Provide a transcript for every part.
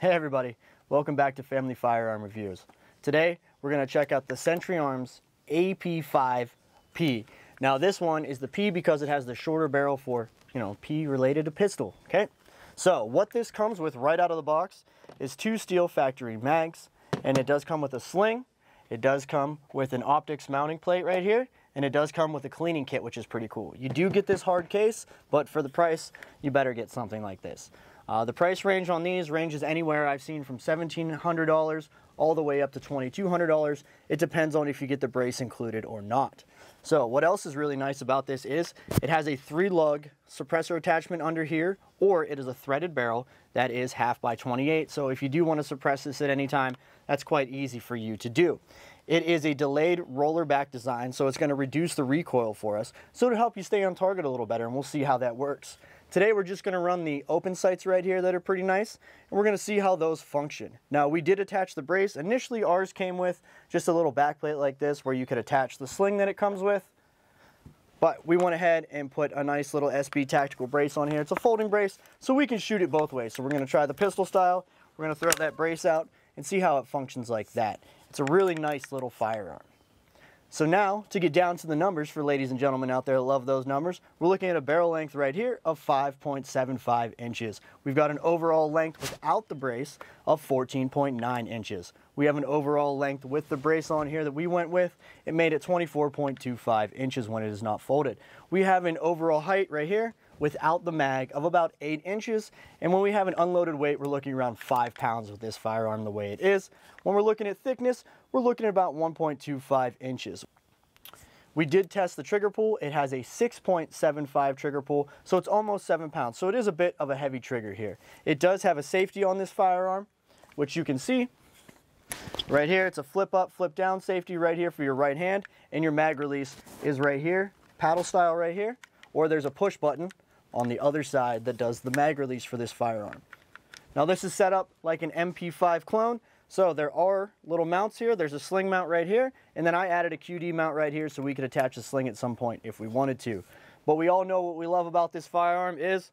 Hey everybody, welcome back to Family Firearm Reviews. Today we're going to check out the Century Arms AP5P. Now this one is the P because it has the shorter barrel for, you know, P related to pistol, okay? So what this comes with right out of the box is two steel factory mags, and it does come with a sling, it does come with an optics mounting plate right here, and it does come with a cleaning kit, which is pretty cool. You do get this hard case, but for the price, you better get something like this. Uh, the price range on these ranges anywhere I've seen from $1,700 all the way up to $2,200. It depends on if you get the brace included or not. So what else is really nice about this is it has a three lug suppressor attachment under here, or it is a threaded barrel that is half by 28. So if you do want to suppress this at any time, that's quite easy for you to do. It is a delayed roller back design, so it's going to reduce the recoil for us. So to help you stay on target a little better, and we'll see how that works. Today we're just going to run the open sights right here that are pretty nice, and we're going to see how those function. Now we did attach the brace. Initially ours came with just a little backplate like this where you could attach the sling that it comes with. But we went ahead and put a nice little SB tactical brace on here. It's a folding brace, so we can shoot it both ways. So we're going to try the pistol style. We're going to throw that brace out and see how it functions like that. It's a really nice little firearm. So now, to get down to the numbers for ladies and gentlemen out there that love those numbers, we're looking at a barrel length right here of 5.75 inches. We've got an overall length without the brace of 14.9 inches. We have an overall length with the brace on here that we went with. It made it 24.25 inches when it is not folded. We have an overall height right here without the mag of about 8 inches. And when we have an unloaded weight, we're looking around 5 pounds with this firearm the way it is. When we're looking at thickness, we're looking at about 1.25 inches. We did test the trigger pull. It has a 6.75 trigger pull, so it's almost 7 pounds. So it is a bit of a heavy trigger here. It does have a safety on this firearm, which you can see. Right here, it's a flip up, flip down safety right here for your right hand, and your mag release is right here, paddle style right here, or there's a push button on the other side that does the mag release for this firearm. Now this is set up like an MP5 clone, so there are little mounts here. There's a sling mount right here, and then I added a QD mount right here so we could attach the sling at some point if we wanted to. But we all know what we love about this firearm is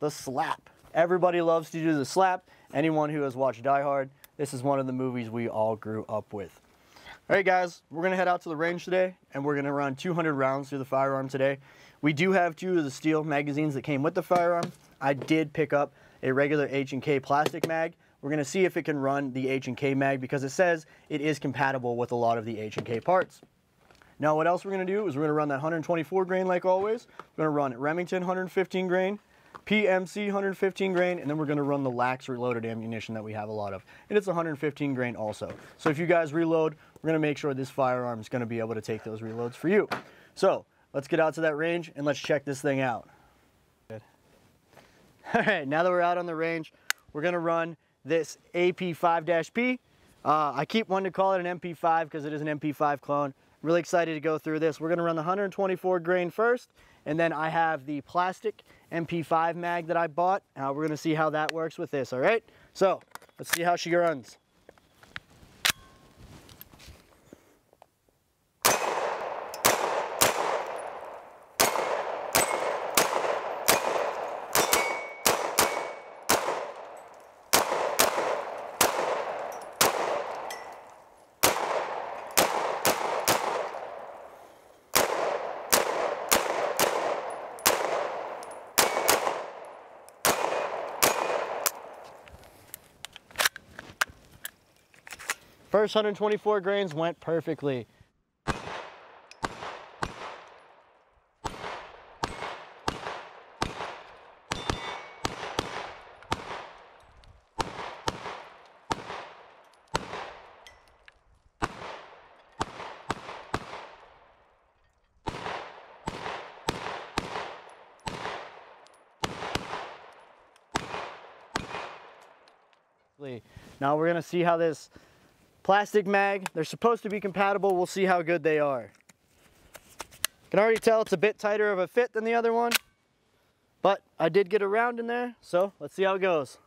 the slap. Everybody loves to do the slap. Anyone who has watched Die Hard, this is one of the movies we all grew up with. All right, guys, we're gonna head out to the range today, and we're gonna run 200 rounds through the firearm today. We do have two of the steel magazines that came with the firearm. I did pick up a regular H&K plastic mag. We're gonna see if it can run the H&K mag because it says it is compatible with a lot of the H&K parts. Now what else we're gonna do is we're gonna run that 124 grain like always. We're gonna run Remington 115 grain, PMC 115 grain, and then we're gonna run the lax reloaded ammunition that we have a lot of. And it's 115 grain also. So if you guys reload, we're gonna make sure this firearm is gonna be able to take those reloads for you. So let's get out to that range and let's check this thing out. Good. All right, now that we're out on the range, we're gonna run this AP5-P. Uh, I keep wanting to call it an MP5 because it is an MP5 clone. Really excited to go through this. We're gonna run the 124 grain first, and then I have the plastic MP5 mag that I bought. Uh, we're gonna see how that works with this, all right? So, let's see how she runs. First 124 grains went perfectly. Now we're gonna see how this Plastic mag, they're supposed to be compatible. We'll see how good they are. Can already tell it's a bit tighter of a fit than the other one, but I did get a round in there, so let's see how it goes.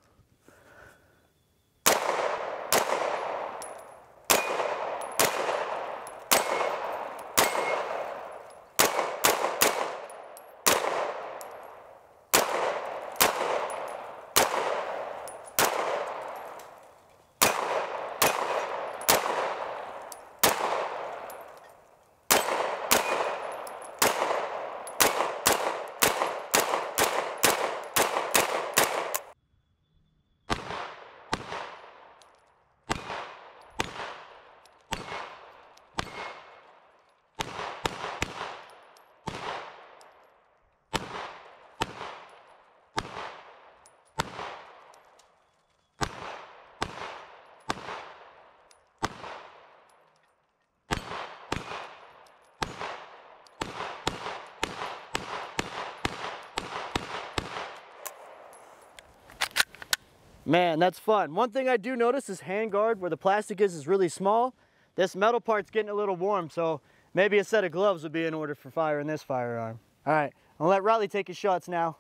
Man, that's fun. One thing I do notice is handguard where the plastic is is really small. This metal part's getting a little warm, so maybe a set of gloves would be in order for firing this firearm. All right, I'll let Riley take his shots now.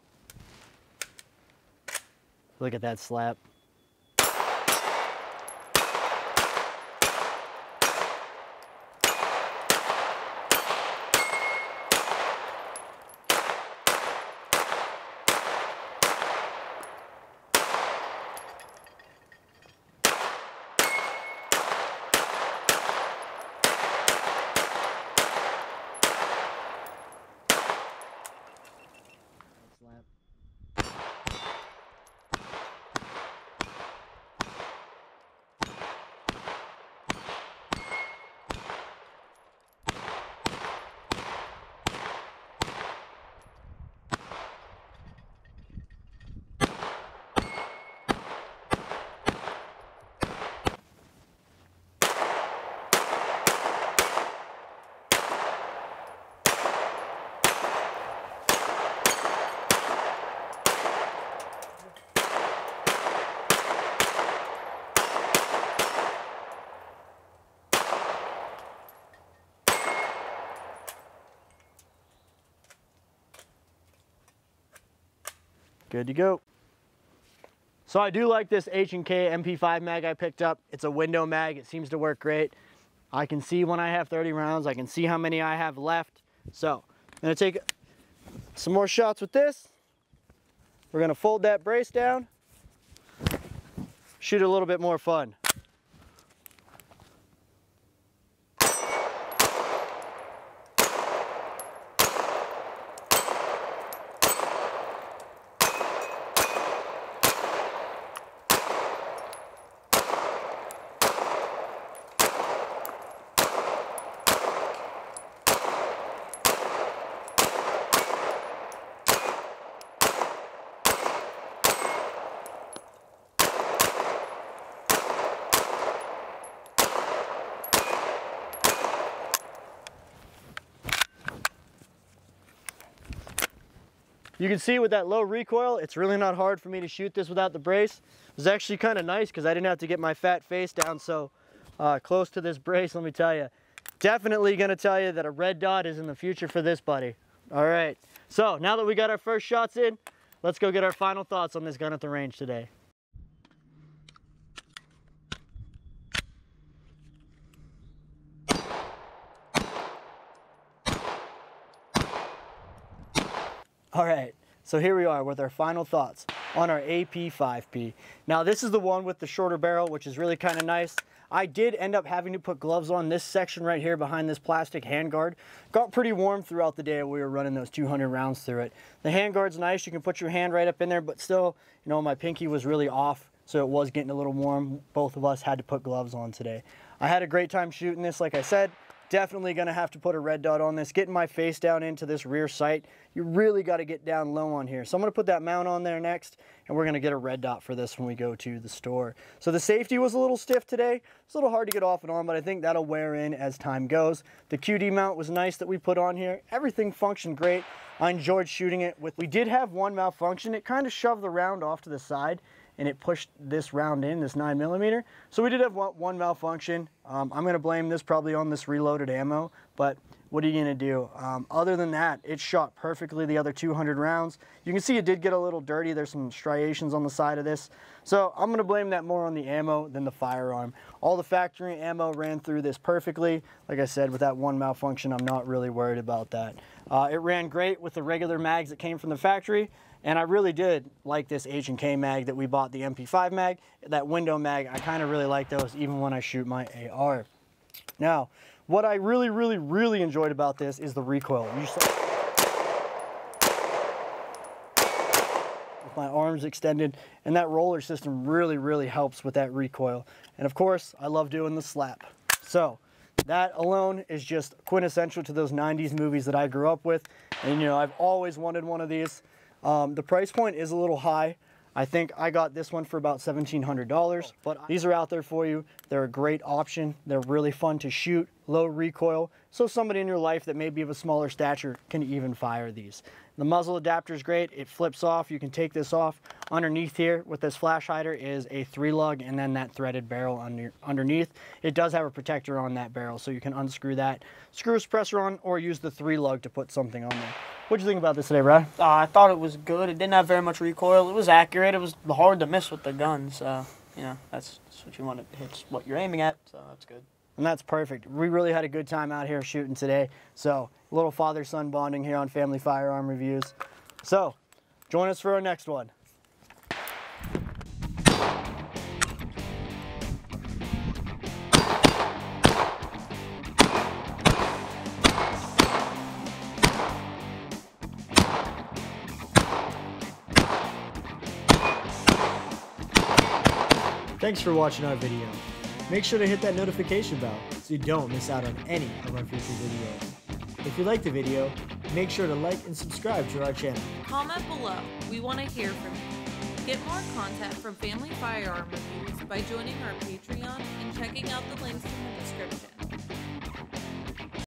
Look at that slap. Good to go. So I do like this H&K MP5 mag I picked up. It's a window mag. It seems to work great. I can see when I have 30 rounds. I can see how many I have left. So I'm gonna take some more shots with this. We're gonna fold that brace down, shoot a little bit more fun. You can see with that low recoil, it's really not hard for me to shoot this without the brace. It was actually kind of nice because I didn't have to get my fat face down so uh, close to this brace, let me tell you. Definitely gonna tell you that a red dot is in the future for this buddy. All right, so now that we got our first shots in, let's go get our final thoughts on this gun at the range today. All right, so here we are with our final thoughts on our AP5P. Now this is the one with the shorter barrel, which is really kind of nice. I did end up having to put gloves on this section right here behind this plastic handguard. Got pretty warm throughout the day we were running those 200 rounds through it. The handguard's nice, you can put your hand right up in there, but still, you know, my pinky was really off, so it was getting a little warm. Both of us had to put gloves on today. I had a great time shooting this, like I said. Definitely gonna have to put a red dot on this. Getting my face down into this rear sight, you really gotta get down low on here. So I'm gonna put that mount on there next, and we're gonna get a red dot for this when we go to the store. So the safety was a little stiff today. It's a little hard to get off and on, but I think that'll wear in as time goes. The QD mount was nice that we put on here. Everything functioned great. I enjoyed shooting it with, we did have one malfunction. It kind of shoved the round off to the side and it pushed this round in, this nine millimeter. So we did have one, malfunction. Um, I'm gonna blame this probably on this reloaded ammo, but what are you gonna do? Um, other than that, it shot perfectly the other 200 rounds. You can see it did get a little dirty. There's some striations on the side of this. So I'm gonna blame that more on the ammo than the firearm. All the factory ammo ran through this perfectly. Like I said, with that one malfunction, I'm not really worried about that. Uh, it ran great with the regular mags that came from the factory. And I really did like this H&K mag that we bought, the MP5 mag. That window mag, I kind of really like those even when I shoot my AR. Now, what I really, really, really enjoyed about this is the recoil. with my arms extended, and that roller system really, really helps with that recoil. And of course, I love doing the slap. So, that alone is just quintessential to those 90s movies that I grew up with. And you know, I've always wanted one of these. Um, the price point is a little high. I think I got this one for about $1,700, but these are out there for you. They're a great option. They're really fun to shoot. low recoil, so somebody in your life that may be of a smaller stature can even fire these. The muzzle adapter is great. It flips off. You can take this off. Underneath here with this flash hider is a three lug and then that threaded barrel under, underneath. It does have a protector on that barrel, so you can unscrew that, screw a suppressor on, or use the three lug to put something on there. What'd you think about this today, Brad? Uh, I thought it was good. It didn't have very much recoil. It was accurate. It was hard to miss with the gun. So, you know, that's, that's what you want to hit what you're aiming at. So that's good. And that's perfect. We really had a good time out here shooting today. So, a little father son bonding here on Family Firearm Reviews. So, join us for our next one. Thanks for watching our video. Make sure to hit that notification bell so you don't miss out on any of our future videos. If you liked the video, make sure to like and subscribe to our channel. Comment below. We want to hear from you. Get more content from Family Firearm Reviews by joining our Patreon and checking out the links to